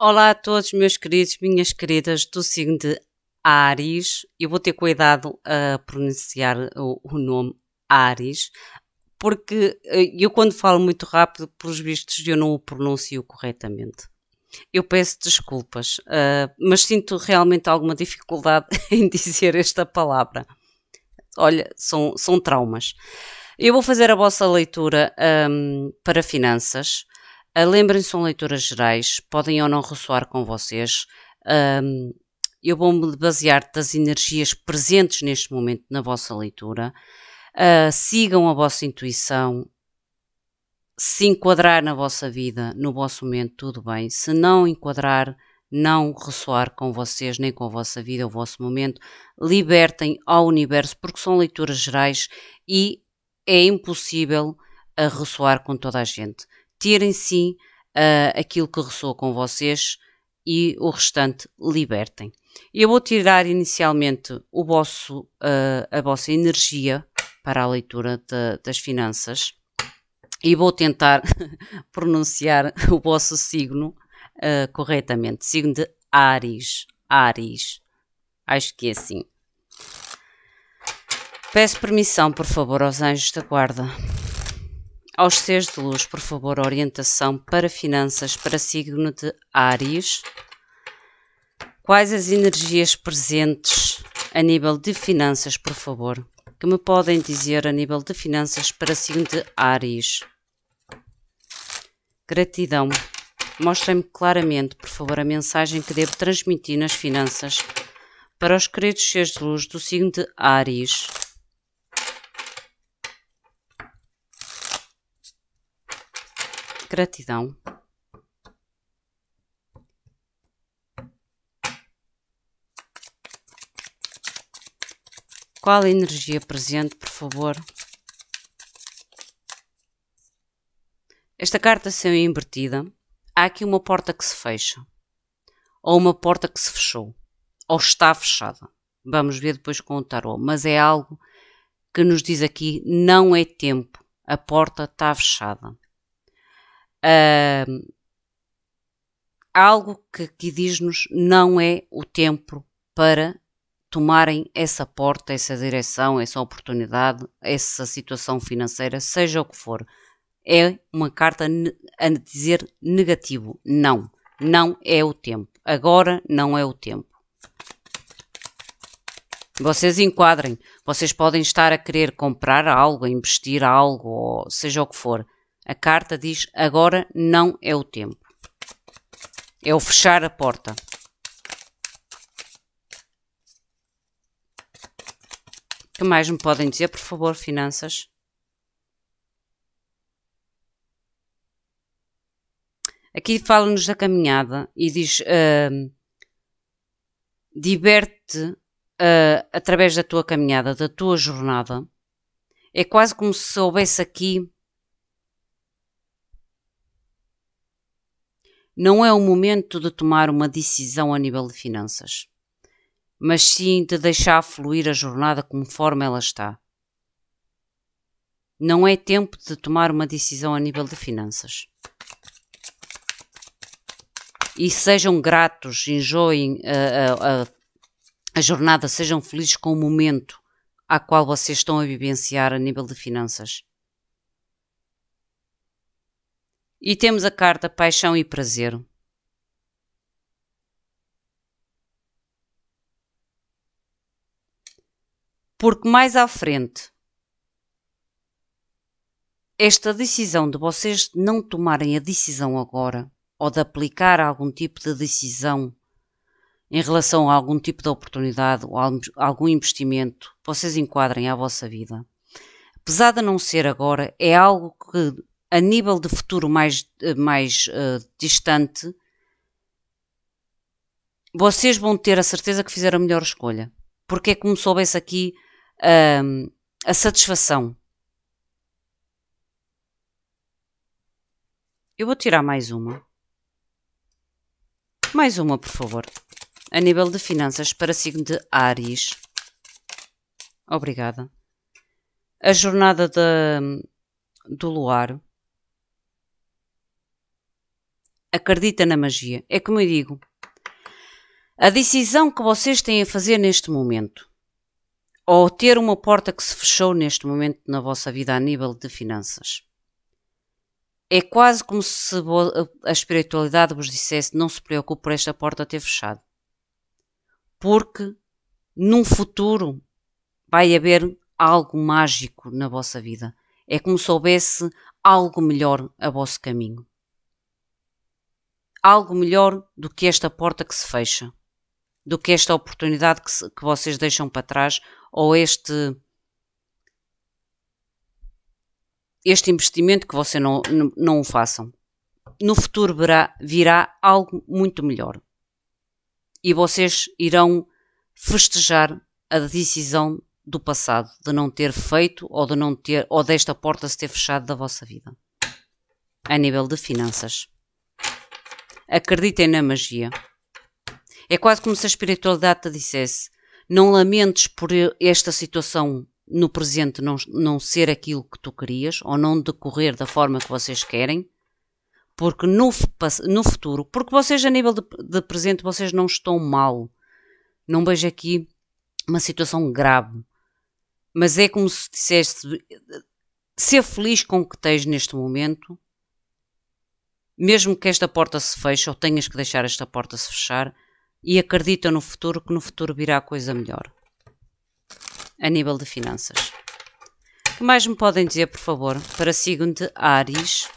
Olá a todos, meus queridos, minhas queridas do signo de Ares. Eu vou ter cuidado a pronunciar o, o nome Ares, porque eh, eu, quando falo muito rápido, pelos vistos, eu não o pronuncio corretamente. Eu peço desculpas, uh, mas sinto realmente alguma dificuldade em dizer esta palavra. Olha, são, são traumas. Eu vou fazer a vossa leitura um, para finanças. Uh, Lembrem-se, são leituras gerais, podem ou não ressoar com vocês. Um, eu vou-me basear das energias presentes neste momento na vossa leitura. Uh, sigam a vossa intuição. Se enquadrar na vossa vida, no vosso momento, tudo bem. Se não enquadrar, não ressoar com vocês, nem com a vossa vida, o vosso momento, libertem ao universo, porque são leituras gerais e é impossível a ah, ressoar com toda a gente. Tirem sim uh, aquilo que ressoa com vocês e o restante libertem. Eu vou tirar inicialmente o vosso, uh, a vossa energia para a leitura de, das finanças e vou tentar pronunciar o vosso signo uh, corretamente. Signo de Ares. Ares. Acho que é assim. Peço permissão, por favor, aos anjos da guarda. Aos seres de luz, por favor, orientação para finanças para signo de Ares. Quais as energias presentes a nível de finanças, por favor? Que me podem dizer a nível de finanças para signo de Ares? Gratidão. Mostrem-me claramente, por favor, a mensagem que devo transmitir nas finanças para os queridos seres de luz do signo de Ares. Gratidão. Qual a energia presente, por favor? Esta carta sendo invertida, há aqui uma porta que se fecha, ou uma porta que se fechou, ou está fechada. Vamos ver depois com o tarot, mas é algo que nos diz aqui: não é tempo, a porta está fechada. Uh, algo que aqui diz-nos não é o tempo para tomarem essa porta, essa direção, essa oportunidade, essa situação financeira, seja o que for. É uma carta a dizer negativo. Não. Não é o tempo. Agora não é o tempo. Vocês enquadrem. Vocês podem estar a querer comprar algo, investir algo, ou seja o que for. A carta diz agora não é o tempo. É o fechar a porta. Que mais me podem dizer, por favor, finanças? Aqui fala-nos da caminhada e diz: uh, diverte uh, através da tua caminhada, da tua jornada. É quase como se houvesse aqui não é o momento de tomar uma decisão a nível de finanças, mas sim de deixar fluir a jornada conforme ela está. Não é tempo de tomar uma decisão a nível de finanças. E sejam gratos, enjoiem a, a, a jornada, sejam felizes com o momento a qual vocês estão a vivenciar a nível de finanças. E temos a carta Paixão e Prazer. Porque mais à frente, esta decisão de vocês não tomarem a decisão agora, ou de aplicar algum tipo de decisão em relação a algum tipo de oportunidade ou algum investimento, vocês enquadrem à vossa vida. Apesar de não ser agora, é algo que a nível de futuro mais, eh, mais uh, distante, vocês vão ter a certeza que fizeram a melhor escolha. Porque é como soubesse aqui uh, a satisfação. Eu vou tirar mais uma. Mais uma, por favor. A nível de finanças para signo de Ares. Obrigada. A jornada de, do luar acredita na magia. É como eu digo, a decisão que vocês têm a fazer neste momento, ou ter uma porta que se fechou neste momento na vossa vida a nível de finanças, é quase como se a espiritualidade vos dissesse: não se preocupe por esta porta ter fechado. Porque num futuro vai haver algo mágico na vossa vida. É como se houvesse algo melhor a vosso caminho. Algo melhor do que esta porta que se fecha, do que esta oportunidade que, se, que vocês deixam para trás ou este este investimento que você não, não, não o façam. No futuro virá, virá algo muito melhor. E vocês irão festejar a decisão do passado, de não ter feito ou de não ter ou desta porta se ter fechado da vossa vida. A nível de finanças. Acreditem na magia. É quase como se a espiritualidade te dissesse: não lamentes por esta situação no presente não, não ser aquilo que tu querias ou não decorrer da forma que vocês querem, porque no, no futuro, porque vocês a nível de, de presente vocês não estão mal. Não vejo aqui uma situação grave, mas é como se disseste ser feliz com o que tens neste momento, mesmo que esta porta se feche ou tenhas que deixar esta porta se fechar, e acredita no futuro que no futuro virá coisa melhor a nível de finanças. O que mais me podem dizer, por favor, para signo de Ares?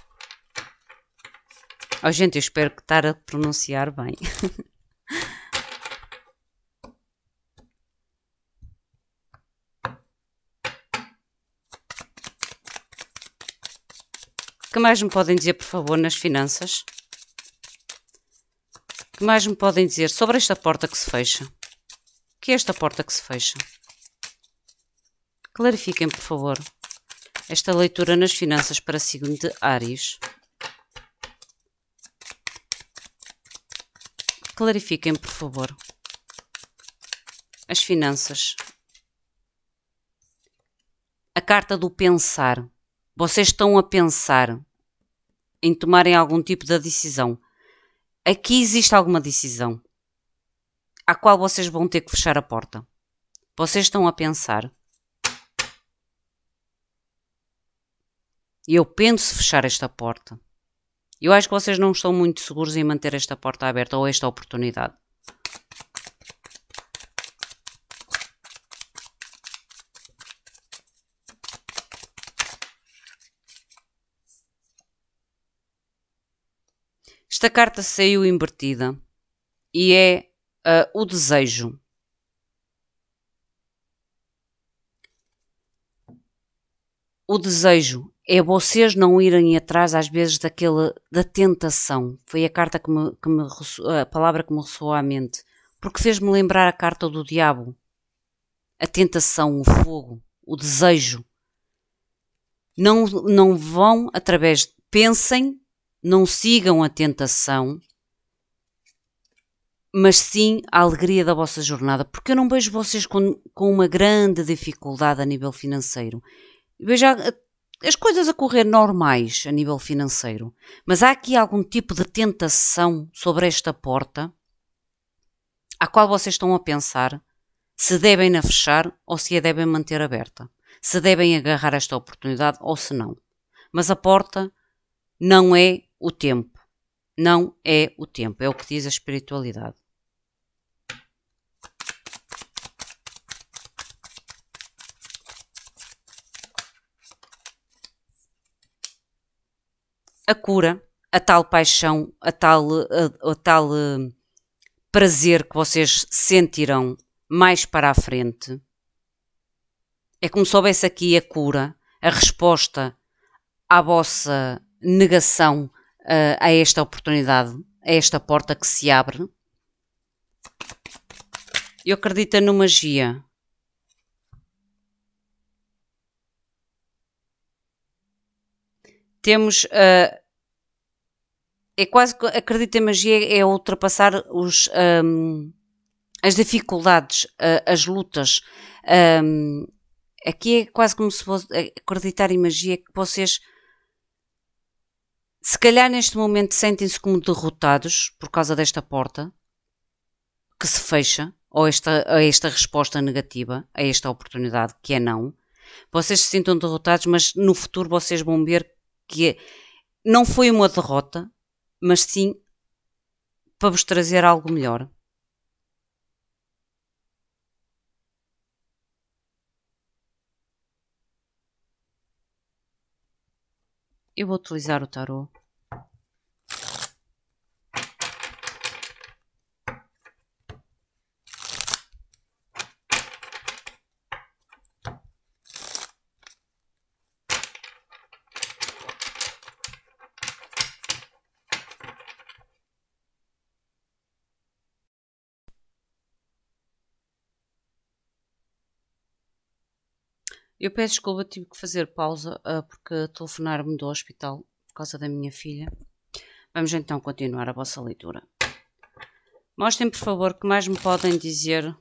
Oh, gente, eu espero que estar a pronunciar bem. que mais me podem dizer, por favor, nas finanças? Que mais me podem dizer sobre esta porta que se fecha? Que é esta porta que se fecha? Clarifiquem, por favor, esta leitura nas finanças para signo de Ares. Clarifiquem, por favor, as finanças. A carta do pensar. Vocês estão a pensar em tomarem algum tipo de decisão. Aqui existe alguma decisão à qual vocês vão ter que fechar a porta. Vocês estão a pensar eu penso fechar esta porta. Eu acho que vocês não estão muito seguros em manter esta porta aberta ou esta oportunidade. Esta carta saiu invertida e é uh, o desejo. O desejo é vocês não irem atrás às vezes daquela da tentação. Foi a carta que me, que me a palavra que me ressoou à mente, porque fez-me lembrar a carta do diabo. A tentação, o fogo, o desejo. Não não vão através pensem, não sigam a tentação, mas sim a alegria da vossa jornada, porque eu não vejo vocês com, com uma grande dificuldade a nível financeiro. vejo as coisas a correr normais a nível financeiro, mas há aqui algum tipo de tentação sobre esta porta a qual vocês estão a pensar se devem a fechar ou se a devem manter aberta, se devem agarrar esta oportunidade ou se não. Mas a porta não é o tempo, não é o tempo, é o que diz a espiritualidade. a cura, a tal paixão, a tal, a, a tal uh, prazer que vocês sentirão mais para a frente. É como se houvesse aqui a cura, a resposta à vossa negação uh, a esta oportunidade, a esta porta que se abre. Eu acredito no magia. Temos uh, é quase que acredito em magia é ultrapassar os, um, as dificuldades, uh, as lutas. Um, aqui é quase como se fosse acreditar em magia que vocês Se calhar neste momento sentem-se como derrotados por causa desta porta que se fecha, ou esta, a esta resposta negativa, a esta oportunidade, que é não. Vocês se sintam derrotados, mas no futuro vocês vão ver que é, não foi uma derrota, mas sim para vos trazer algo melhor. Eu vou utilizar o tarot. Eu peço desculpa, tive que fazer pausa uh, porque telefonaram-me do hospital por causa da minha filha. Vamos então continuar a vossa leitura. Mostrem, por favor, que mais me podem dizer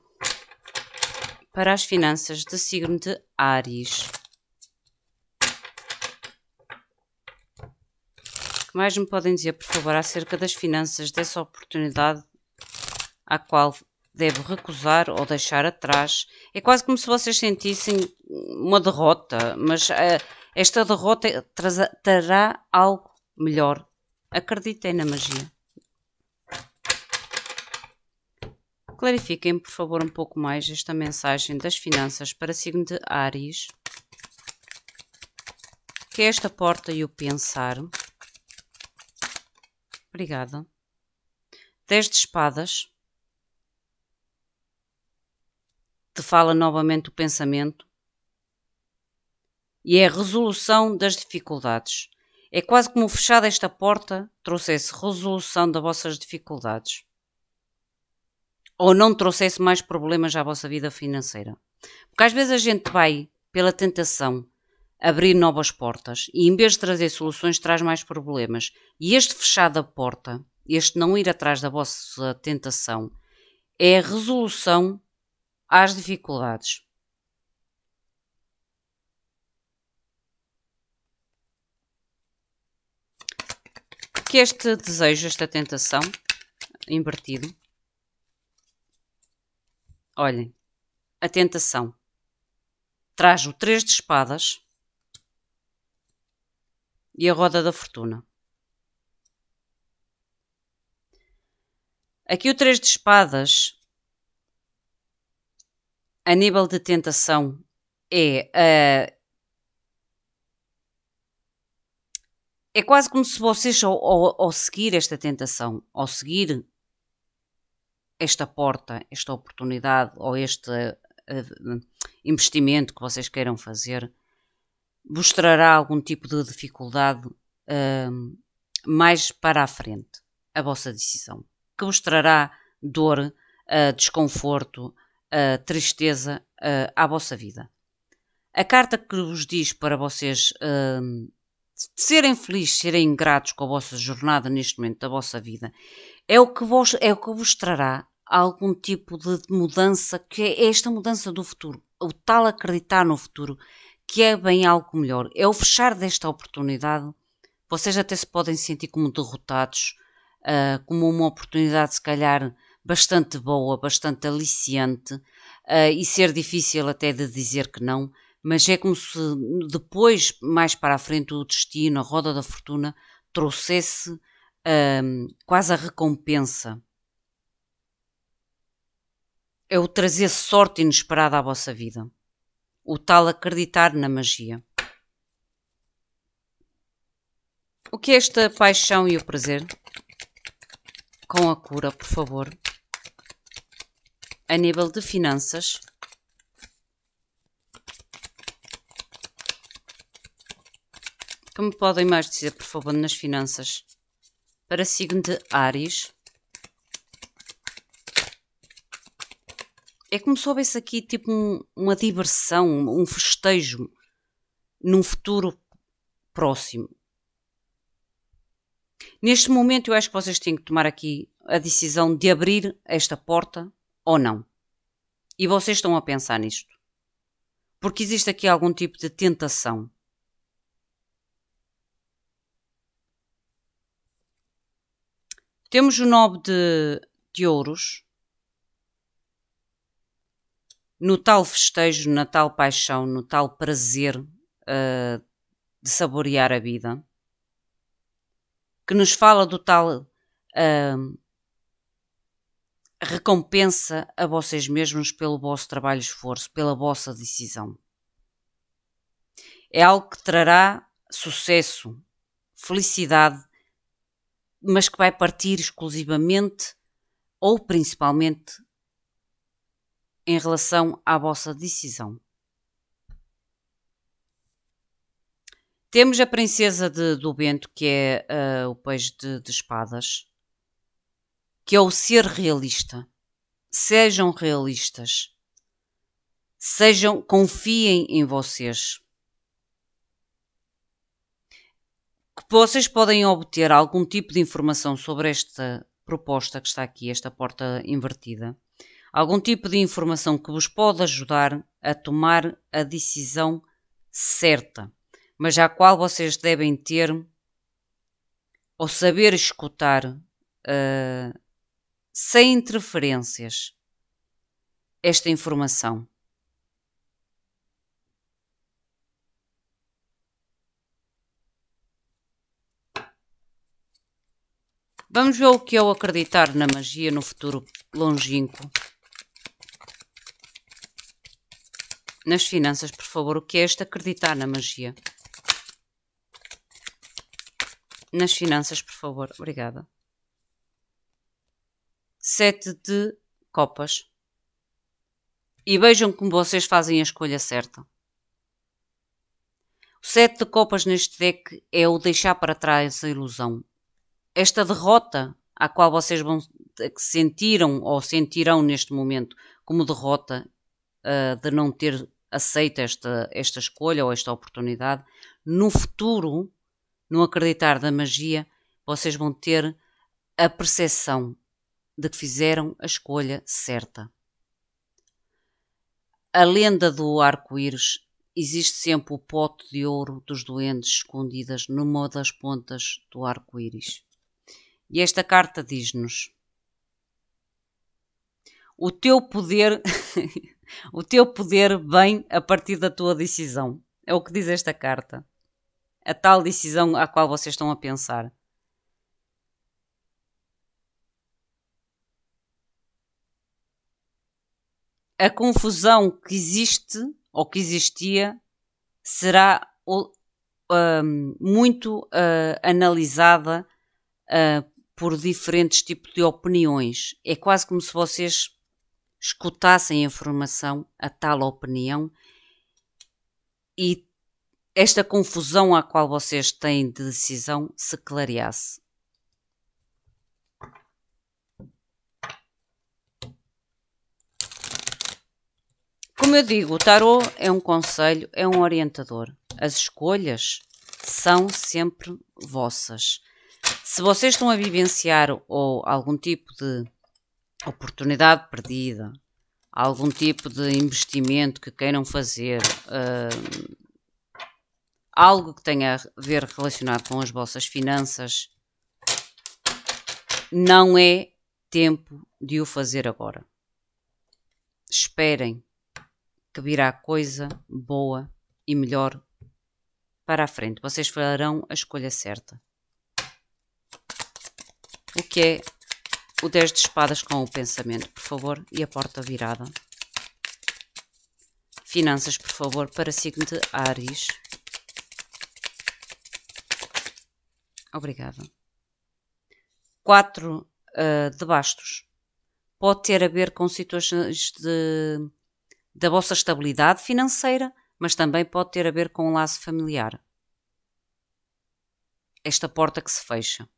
para as finanças de signo de Ares. que mais me podem dizer, por favor, acerca das finanças dessa oportunidade à qual devo recusar ou deixar atrás. É quase como se vocês sentissem uma derrota, mas uh, esta derrota trará algo melhor. Acreditem na magia. Clarifiquem, por favor, um pouco mais esta mensagem das finanças para signo de Ares. Que é esta porta e o pensar. Obrigada. Dez de espadas. Te fala novamente o pensamento e é a resolução das dificuldades. É quase como fechar esta porta trouxesse resolução das vossas dificuldades. Ou não trouxesse mais problemas à vossa vida financeira. Porque às vezes a gente vai, pela tentação, abrir novas portas e em vez de trazer soluções traz mais problemas. E este fechar da porta, este não ir atrás da vossa tentação, é a resolução às dificuldades. Que este desejo, esta tentação, invertido. Olhem, a tentação traz o três de espadas e a roda da fortuna. Aqui o três de espadas a nível de tentação é uh, é quase como se vocês ao, ao, ao, seguir esta tentação, ao seguir esta porta, esta oportunidade ou este uh, investimento que vocês queiram fazer, vos trará algum tipo de dificuldade uh, mais para a frente, a vossa decisão, que vos trará dor, desconforto, a tristeza uh, à vossa vida. A carta que vos diz para vocês uh, serem felizes, serem gratos com a vossa jornada neste momento da vossa vida, é o que vos, é o que vos trará algum tipo de mudança, que é esta mudança do futuro, o tal acreditar no futuro, que é bem algo melhor. É o fechar desta oportunidade. Vocês até se podem sentir como derrotados, uh, como uma oportunidade, se calhar, bastante boa, bastante aliciante uh, e ser difícil até de dizer que não, mas é como se depois, mais para a frente, o destino, a roda da fortuna, trouxesse uh, quase a recompensa. É o trazer sorte inesperada à vossa vida. O tal acreditar na magia. O que é esta paixão e o prazer? Com a cura, por favor a nível de finanças. Como podem mais dizer, por favor, nas finanças? Para signo de Ares. É como se houvesse aqui tipo um, uma diversão, um festejo num futuro próximo. Neste momento, eu acho que vocês têm que tomar aqui a decisão de abrir esta porta ou não. E vocês estão a pensar nisto. Porque existe aqui algum tipo de tentação. Temos o nobre de, de ouros, no tal festejo, na tal paixão, no tal prazer uh, de saborear a vida, que nos fala do tal uh, recompensa a vocês mesmos pelo vosso trabalho e esforço, pela vossa decisão. É algo que trará sucesso, felicidade, mas que vai partir exclusivamente ou principalmente em relação à vossa decisão. Temos a princesa de, do Bento, que é uh, o peixe de, de espadas, que é o ser realista. Sejam realistas. Sejam, confiem em vocês. Que vocês podem obter algum tipo de informação sobre esta proposta que está aqui, esta porta invertida. Algum tipo de informação que vos pode ajudar a tomar a decisão certa, mas à qual vocês devem ter ou saber escutar uh, sem interferências esta informação. Vamos ver o que é o acreditar na magia no futuro longínquo. Nas finanças, por favor, o que é este acreditar na magia? Nas finanças, por favor. Obrigada. Sete de copas. E vejam como vocês fazem a escolha certa. O sete de copas neste deck é o deixar para trás a ilusão esta derrota à qual vocês vão sentiram ou sentirão neste momento como derrota uh, de não ter aceito esta, esta escolha ou esta oportunidade, no futuro, no acreditar da magia, vocês vão ter a percepção de que fizeram a escolha certa. A lenda do arco-íris existe sempre o pote de ouro dos doentes escondidas numa das pontas do arco-íris. E esta carta diz-nos: O teu poder, o teu poder vem a partir da tua decisão. É o que diz esta carta. A tal decisão à qual vocês estão a pensar. A confusão que existe ou que existia será uh, muito uh, analisada uh, por diferentes tipos de opiniões. É quase como se vocês escutassem a informação, a tal opinião, e esta confusão à qual vocês têm de decisão se clareasse. Como eu digo, o tarot é um conselho, é um orientador. As escolhas são sempre vossas. Se vocês estão a vivenciar ou algum tipo de oportunidade perdida, algum tipo de investimento que queiram fazer, uh, algo que tenha a ver relacionado com as vossas finanças, não é tempo de o fazer agora. Esperem que virá coisa boa e melhor para a frente. Vocês farão a escolha certa o que é o 10 de espadas com o pensamento, por favor, e a porta virada. Finanças, por favor, para signo de Ares. Obrigada. 4 uh, de bastos. Pode ter a ver com situações de, da vossa estabilidade financeira, mas também pode ter a ver com um laço familiar. Esta porta que se fecha.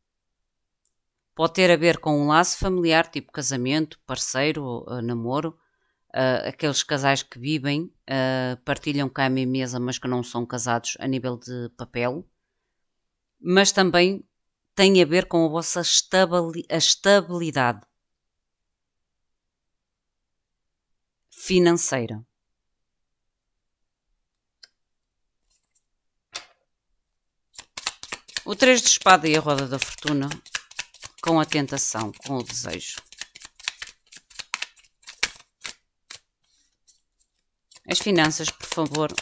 Pode ter a ver com um laço familiar, tipo casamento, parceiro, uh, namoro. Uh, aqueles casais que vivem, uh, partilham cama e mesa, mas que não são casados a nível de papel. Mas também tem a ver com a vossa estabilidade financeira. O 3 de espada e a roda da fortuna com a tentação, com o desejo. As finanças, por favor,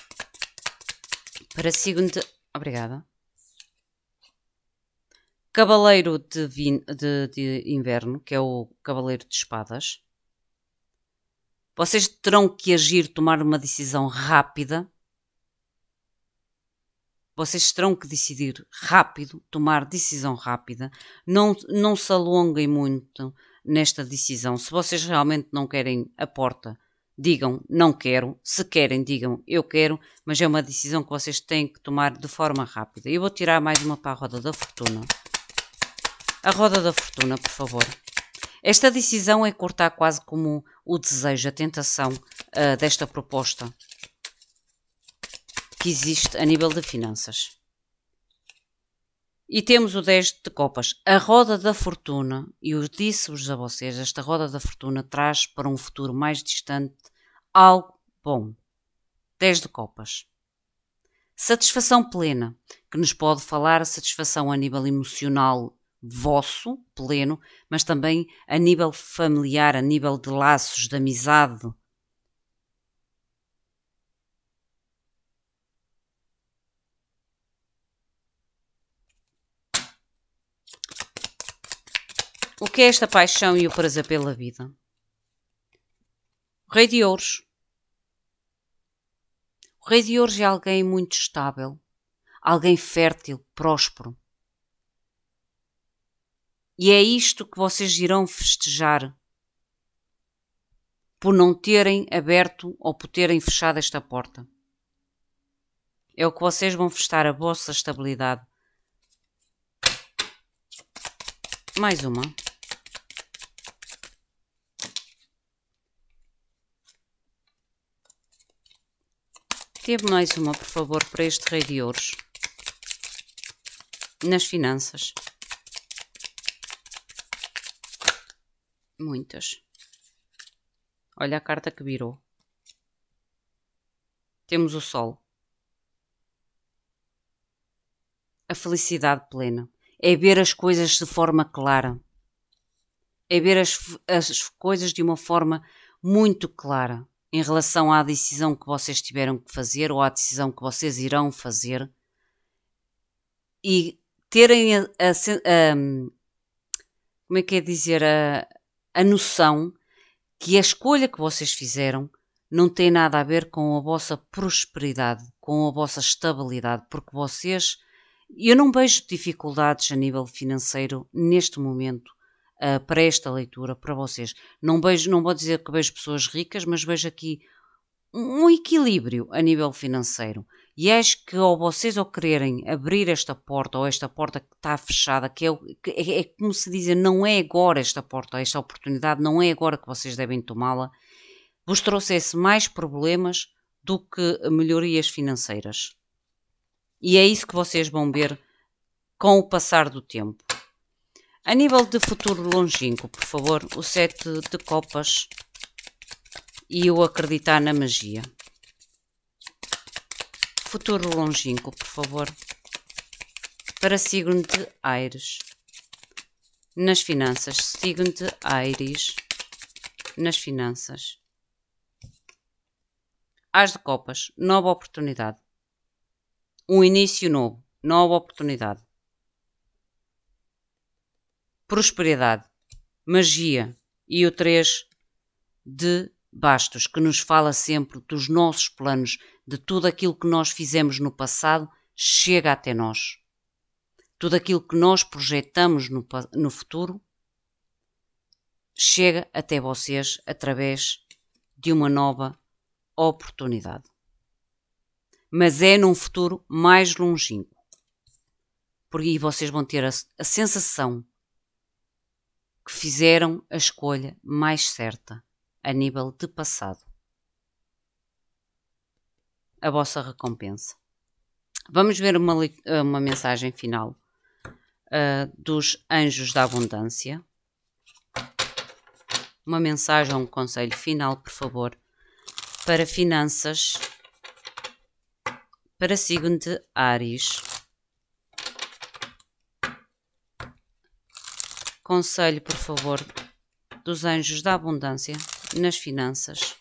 para signo. Obrigada. Cavaleiro de, vin... de, de inverno, que é o Cavaleiro de Espadas. Vocês terão que agir, tomar uma decisão rápida. Vocês terão que decidir rápido, tomar decisão rápida. Não, não se alonguem muito nesta decisão. Se vocês realmente não querem a porta, digam não quero. Se querem, digam eu quero. Mas é uma decisão que vocês têm que tomar de forma rápida. Eu vou tirar mais uma para a roda da fortuna. A roda da fortuna, por favor. Esta decisão é cortar quase como o desejo, a tentação uh, desta proposta que existe a nível de finanças. E temos o 10 de copas. A roda da fortuna, e eu disse-vos a vocês, esta roda da fortuna traz para um futuro mais distante algo bom. 10 de copas. Satisfação plena, que nos pode falar satisfação a nível emocional vosso, pleno, mas também a nível familiar, a nível de laços, de amizade. O que é esta paixão e o prazer pela vida? O Rei de Ouros. O Rei de Ouros é alguém muito estável, alguém fértil, próspero e é isto que vocês irão festejar por não terem aberto ou por terem fechado esta porta. É o que vocês vão festar a vossa estabilidade. Mais uma. Teve mais uma, por favor, para este Rei de Ouros. Nas finanças. Muitas. Olha a carta que virou. Temos o Sol. A felicidade plena. É ver as coisas de forma clara. É ver as, as coisas de uma forma muito clara em relação à decisão que vocês tiveram que fazer ou à decisão que vocês irão fazer e terem a, a, a como é que é dizer a, a noção que a escolha que vocês fizeram não tem nada a ver com a vossa prosperidade, com a vossa estabilidade, porque vocês. Eu não vejo dificuldades a nível financeiro neste momento uh, para esta leitura, para vocês. Não vejo, não vou dizer que vejo pessoas ricas, mas vejo aqui um equilíbrio a nível financeiro. E acho que ao vocês ao quererem abrir esta porta ou esta porta que está fechada, que é, que é, é como se dizer, não é agora esta porta, esta oportunidade, não é agora que vocês devem tomá-la, vos trouxesse mais problemas do que melhorias financeiras. E é isso que vocês vão ver com o passar do tempo. A nível de futuro longínquo, por favor, o sete de copas e o acreditar na magia. Futuro longínquo, por favor. Para signo de Aires. Nas finanças. Signo de Aires. Nas finanças. As de Copas. Nova oportunidade. Um início novo. Nova oportunidade. Prosperidade. Magia. E o 3 de Bastos, que nos fala sempre dos nossos planos, de tudo aquilo que nós fizemos no passado, chega até nós. Tudo aquilo que nós projetamos no, no futuro chega até vocês através de uma nova oportunidade. Mas é num futuro mais longínquo. Porque aí vocês vão ter a, a sensação que fizeram a escolha mais certa a nível de passado. A vossa recompensa. Vamos ver uma, uma mensagem final uh, dos anjos da abundância. Uma mensagem, um conselho final, por favor, para finanças, para signo de Ares. conselho, por favor, dos anjos da abundância nas finanças.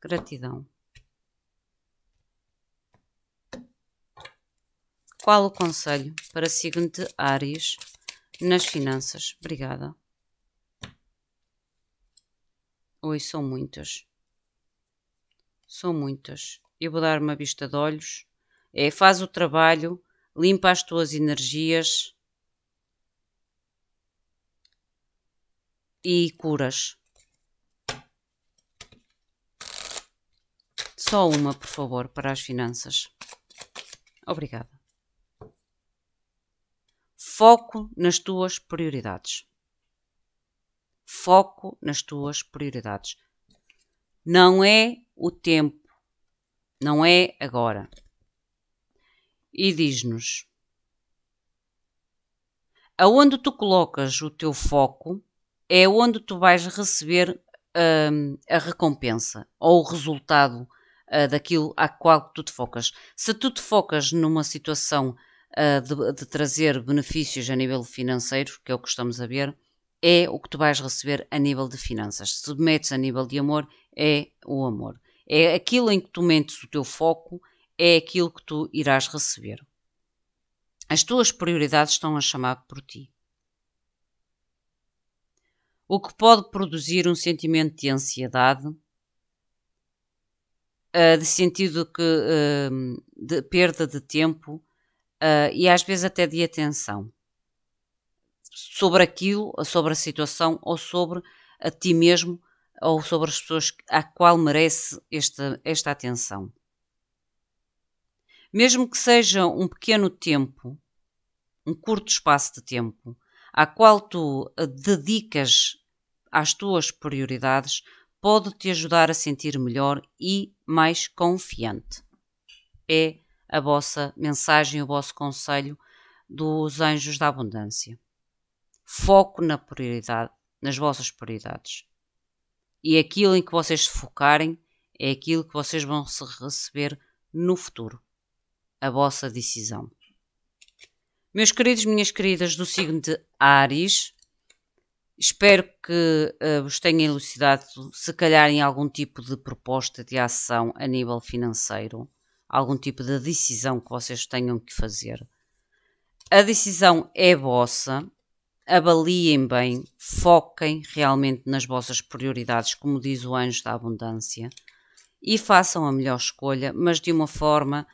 Gratidão. Qual o conselho para de Áries nas finanças? Obrigada. Oi, são muitas. São muitas. Eu vou dar uma vista de olhos. É, faz o trabalho, limpa as tuas energias e curas. Só uma, por favor, para as finanças. Obrigada. Foco nas tuas prioridades. Foco nas tuas prioridades. Não é o tempo, não é agora. E diz-nos: aonde tu colocas o teu foco é onde tu vais receber hum, a recompensa ou o resultado uh, daquilo a qual tu te focas. Se tu te focas numa situação uh, de, de, trazer benefícios a nível financeiro, que é o que estamos a ver, é o que tu vais receber a nível de finanças. Se metes a nível de amor, é o amor. É aquilo em que tu metes o teu foco, é aquilo que tu irás receber. As tuas prioridades estão a chamar por ti. O que pode produzir um sentimento de ansiedade, eh, de sentido que, ehm, de perda de tempo eh, e às vezes até de atenção sobre aquilo, sobre a situação ou sobre a ti mesmo ou sobre as pessoas a qual merece esta, esta atenção. Mesmo que seja um pequeno tempo, um curto espaço de tempo, a qual tu dedicas às tuas prioridades, pode te ajudar a sentir melhor e mais confiante. É a vossa mensagem, o vosso conselho dos anjos da abundância. Foco na prioridade, nas vossas prioridades. E aquilo em que vocês se focarem é aquilo que vocês vão receber no futuro. A vossa decisão. Meus queridos, minhas queridas do signo de Ares, Espero que uh, vos tenha elucidado, se calhar, em algum tipo de proposta de ação a nível financeiro, algum tipo de decisão que vocês tenham que fazer. A decisão é vossa, avaliem bem, foquem realmente nas vossas prioridades, como diz o anjo da abundância, e façam a melhor escolha, mas de uma forma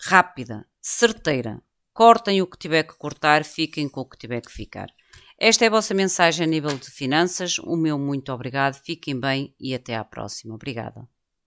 rápida, certeira. Cortem o que tiver que cortar, fiquem com o que tiver que ficar. Esta é a vossa mensagem a nível de finanças. O meu muito obrigado, fiquem bem e até à próxima. Obrigada.